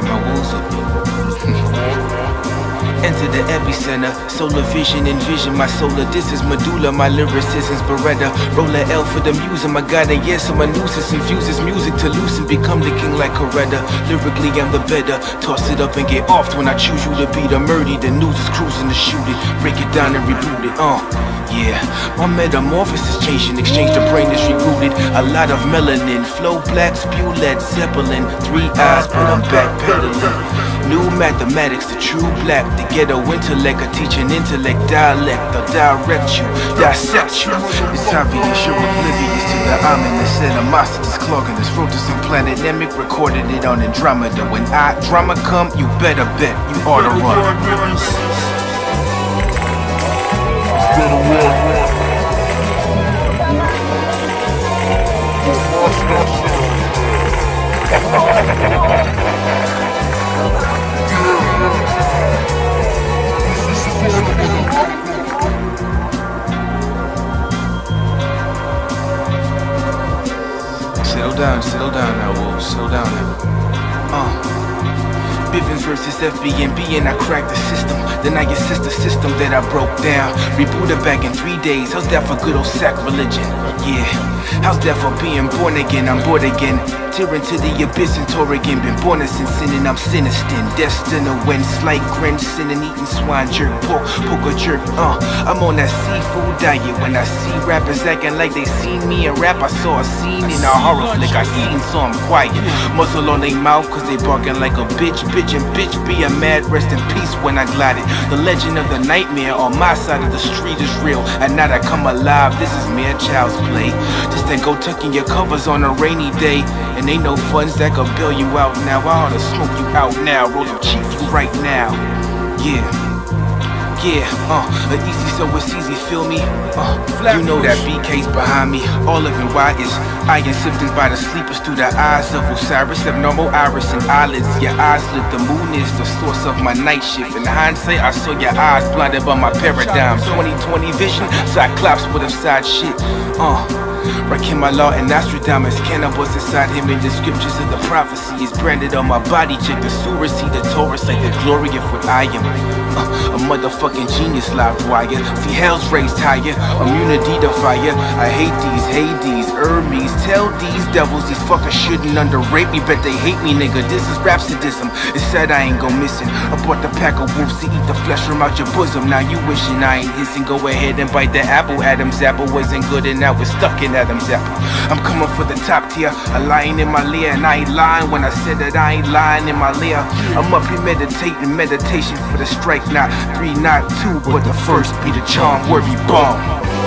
got my woos up to the epicenter. Solar vision, envision my solar. This is medulla, my lyricism's beretta. Roll a L for the music, my God, and yes, my nuisance infuses music to loosen, become the king like Coretta. Lyrically, I'm the better. Toss it up and get off when I choose you to be the murdy. The news is cruising to shoot it, break it down and reboot it. Uh, yeah, my metamorphosis changing. Exchange the brain is rebooted. A lot of melanin, flow black, spew Led Zeppelin. Three eyes, but I'm backpedaling. New mathematics, the true black, the ghetto intellect, a teaching intellect, dialect, they'll direct you, dissect you. It's obvious you're oblivious to the ominous animosities clogging this road to some planet Namek, recorded it on Andromeda. When I drama come, you better bet you ought to run. down, settle down now, wolf, Settle down now. Uh. Bivens versus FBNB and I cracked the system. Then I assist the system that I broke down. Rebooted back in three days. How's that for good old sack religion? Yeah. How's that for being born again? I'm bored again. Tear into the abyss and tore again. Been born as sin, sinning, I'm sinister. Destined to win. Slight grin, sinning, eating swine jerk, pork, poker jerk. Uh, I'm on that seafood diet. When I see rappers acting like they seen me and rap, I saw a scene in a horror flick. I seen, so I'm quiet. Muzzle on their mouth, cause they barking like a bitch, bitch, and bitch be a mad rest in peace when I glided. The legend of the nightmare on my side of the street is real. And now I come alive, this is mere child's play. Just then go tucking your covers on a rainy day. And ain't no funds that could bail you out now. I ought to smoke you out now, roll you chief you right now. Yeah. Yeah, uh, easy so it's easy, feel me? Uh, you know that BK's behind me. All of it, why is iron sifting by the sleepers through the eyes of Osiris, abnormal iris and eyelids. Your eyes lit, the moon is the source of my night shift. In hindsight, I saw your eyes blinded by my paradigm. 2020 vision, cyclops with a side shit. Uh. Rakim Allah and Nostradamus Cannibals inside him in the scriptures of the prophecy. Is branded on my body Check the surah, see the Torah, say the glory of what I am. Uh, A motherfucking genius live wire. See hell's raised higher, immunity to fire. I hate these Hades, Hermes Tell these devils these fuckers shouldn't underrate me. Bet they hate me nigga, this is rhapsodism. It's said I ain't go missing I bought the pack of wolves to eat the flesh from out your bosom. Now you wishing I ain't hissing. Go ahead and bite the apple. Adam's apple wasn't good and now it's stuck in Adam's apple. I'm coming for the top tier, a lion in my lair, and I ain't lying when I said that I ain't lying in my lair. I'm up here meditating, meditation for the strike, not three, not two, but the first be the charm, word be bomb.